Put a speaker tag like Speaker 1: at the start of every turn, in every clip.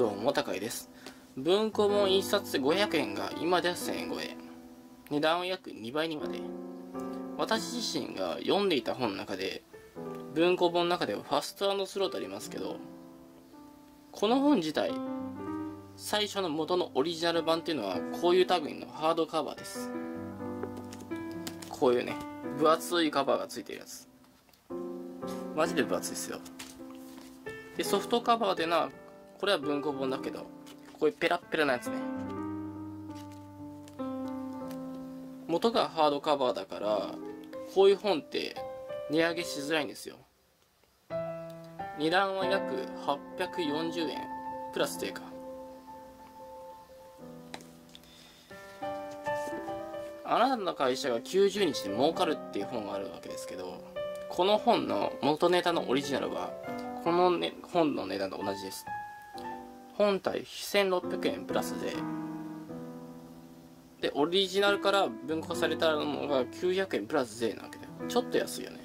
Speaker 1: どうも、高井です。文庫本1冊500円が今では1000円超え。値段は約2倍にまで。私自身が読んでいた本の中で、文庫本の中ではファストスローとありますけど、この本自体、最初の元のオリジナル版っていうのはこういう類のハードカバーです。こういうね、分厚いカバーがついてるやつ。マジで分厚いですよ。で、ソフトカバーでな、これは文庫本だけど、こういうペラペラなやつね。元がハードカバーだから、こういう本って値上げしづらいんですよ。値段は約840円、プラス定価。あなたの会社が90日で儲かるっていう本があるわけですけど、この本の元ネタのオリジナルは、この、ね、本の値段と同じです。本体1600円プラスで、で、オリジナルから文庫されたのが900円プラス税なわけだよ。ちょっと安いよね。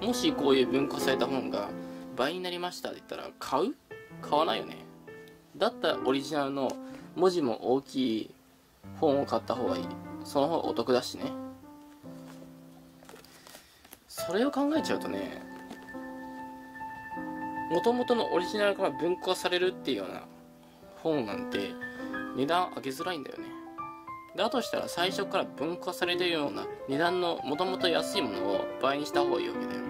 Speaker 1: もしこういう文庫された本が倍になりましたって言ったら買う？買わないよね。だったらオリジナルの文字も大きい本を買った方がいい。その方がお得だしね。それを考えちゃうとね、元々のオリジナルから文庫化されるっていうような本なんて値段上げづらいんだよね。だとしたら最初から文化されてるような値段のもともと安いものを倍にした方がいいわけだよ。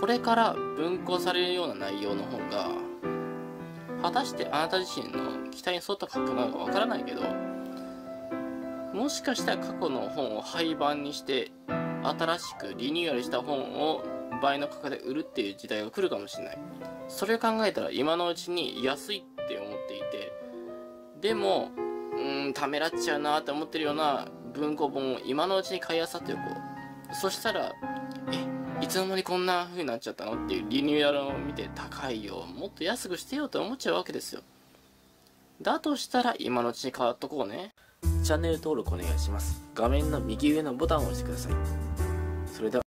Speaker 1: これから文庫されるような内容の本が果たしてあなた自身の期待に沿った価格なのかわからないけどもしかしたら過去の本を廃盤にして新しくリニューアルした本を倍の価格で売るっていう時代が来るかもしれない。それを考えたら今のうちに安いって思っていてでもうん、ためらっちゃうなって思ってるような文庫本を今のうちに買い漁っておこう。そしたら、え、いつの間にこんな風になっちゃったのっていうリニューアルを見て高いよ。もっと安くしてよと思っちゃうわけですよ。だとしたら今のうちに買っとこうね。チャンネル登録お願いします。画面の右上のボタンを押してください。それでは。